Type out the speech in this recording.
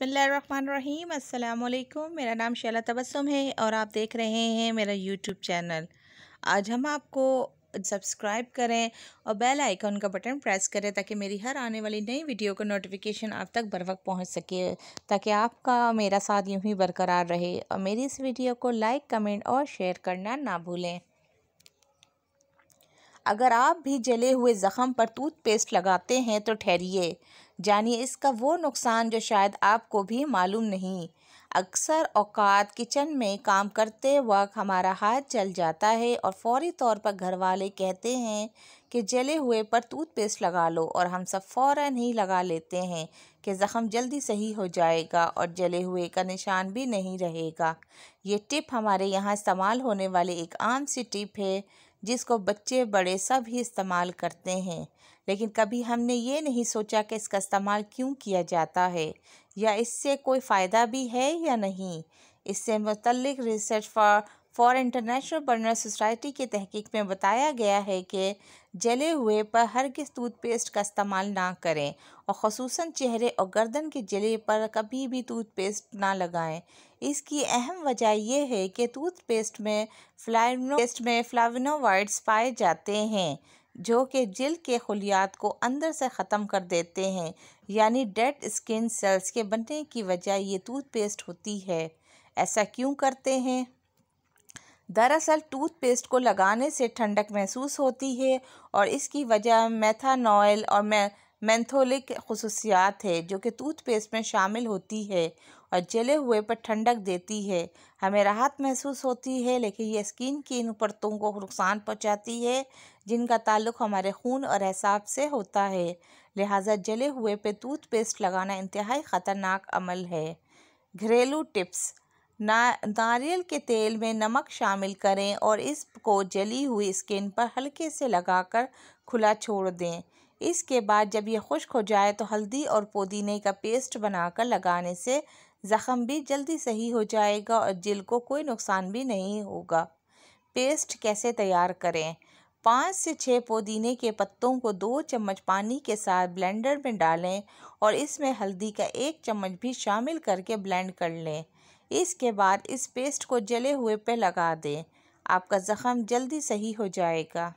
बसमीम अल्लाम मेरा नाम शैला तबसम है और आप देख रहे हैं मेरा यूट्यूब चैनल। आज हम आपको सब्सक्राइब करें और बेल आइकन का बटन प्रेस करें ताकि मेरी हर आने वाली नई वीडियो का नोटिफिकेशन आप तक बर वक्त पहुँच सके, ताकि आपका मेरा साथ यूँ ही बरकरार रहे। और मेरी इस वीडियो को लाइक कमेंट और शेयर करना ना भूलें। अगर आप भी जले हुए ज़ख़म पर टूथपेस्ट लगाते हैं तो ठहरिए। जानिए इसका वो नुकसान जो शायद आपको भी मालूम नहीं। अक्सर औकात किचन में काम करते वक्त हमारा हाथ जल जाता है और फौरी तौर पर घर वाले कहते हैं कि जले हुए पर टूथपेस्ट लगा लो और हम सब फ़ौर ही लगा लेते हैं कि ज़ख़म जल्दी सही हो जाएगा और जले हुए का निशान भी नहीं रहेगा। ये टिप हमारे यहाँ इस्तेमाल होने वाली एक आम सी टिप है जिसको बच्चे बड़े सब ही इस्तेमाल करते हैं। लेकिन कभी हमने ये नहीं सोचा कि इसका इस्तेमाल क्यों किया जाता है? या इससे कोई फ़ायदा भी है या नहीं? इससे मतलब research for for international burner society की तहकीक में बताया गया है कि जले हुए पर हर किस टूथपेस्ट का इस्तेमाल ना करें और खसूस चेहरे और गर्दन के जले पर कभी भी टूथपेस्ट ना लगाएँ। इसकी अहम वजह यह है कि टूथपेस्ट में फ्लाइनो, पेस्ट में फ्लाविनोवाइड्स पाए जाते हैं, जो कि जिल के खलियात को अंदर से ख़त्म कर देते हैं, यानी डेड स्किन सेल्स के बनने की वजह ये टूथपेस्ट होती है। ऐसा क्यों करते हैं? दरअसल टूथपेस्ट को लगाने से ठंडक महसूस होती है और इसकी वजह मेथानॉयल और मैंथोलिक खसूसियात है, जो कि टूथपेस्ट में शामिल होती है और जले हुए पर ठंडक देती है। हमें राहत महसूस होती है, लेकिन यह स्किन की इन परतों को नुकसान पहुंचाती है, जिनका ताल्लुक हमारे खून और एहसाब से होता है। लिहाजा जले हुए पे टूथपेस्ट लगाना इंतहाई ख़तरनाक अमल है। घरेलू टिप्स। ना, नारियल के तेल में नमक शामिल करें और इसको जली हुई स्किन पर हल्के से लगाकर खुला छोड़ दें। इसके बाद जब यह खुश्क हो जाए तो हल्दी और पुदीने का पेस्ट बनाकर लगाने से ज़ख़म भी जल्दी सही हो जाएगा और जिल को कोई नुकसान भी नहीं होगा। पेस्ट कैसे तैयार करें? पाँच से छः पुदीने के पत्तों को दो चम्मच पानी के साथ ब्लेंडर में डालें और इसमें हल्दी का एक चम्मच भी शामिल करके ब्लेंड कर लें। इसके बाद इस पेस्ट को जले हुए पे लगा दें। आपका ज़ख़म जल्दी सही हो जाएगा।